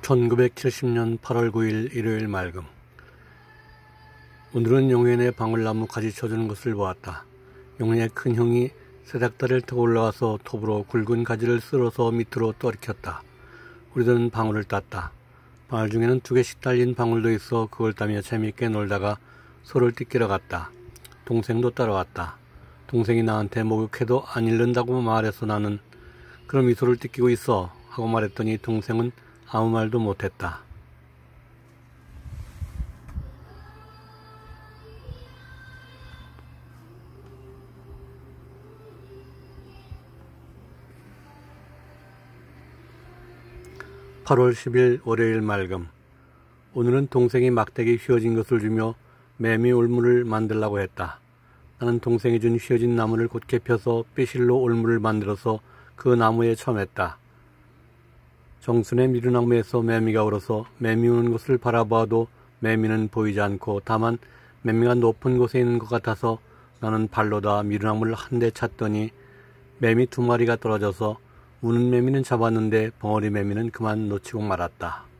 1970년 8월 9일 일요일 맑음 오늘은 용현의 방울나무 가지 쳐주는 것을 보았다. 용현의 큰 형이 세닥다리를 타고 올라와서 톱으로 굵은 가지를 쓸어서 밑으로 떨이켰다. 우리들은 방울을 땄다. 방울 중에는 두 개씩 달린 방울도 있어 그걸 따며 재미있게 놀다가 소를 띠끼러 갔다. 동생도 따라왔다. 동생이 나한테 목욕해도 안 잃는다고 말해서 나는 그럼 이 소를 띠끼고 있어 하고 말했더니 동생은 아무 말도 못했다. (8월 10일) 월요일 맑음 오늘은 동생이 막대기 휘어진 것을 주며 매미 올물을 만들라고 했다. 나는 동생이 준 휘어진 나무를 곧게 펴서 빼실로 올물을 만들어서 그 나무에 처맸다. 정순의 미루나무에서 매미가 울어서 매미 우는 것을 바라봐도 매미는 보이지 않고 다만 매미가 높은 곳에 있는 것 같아서 나는 발로다 미루나무를 한 대 찼더니 매미 두 마리가 떨어져서 우는 매미는 잡았는데 벙어리 매미는 그만 놓치고 말았다.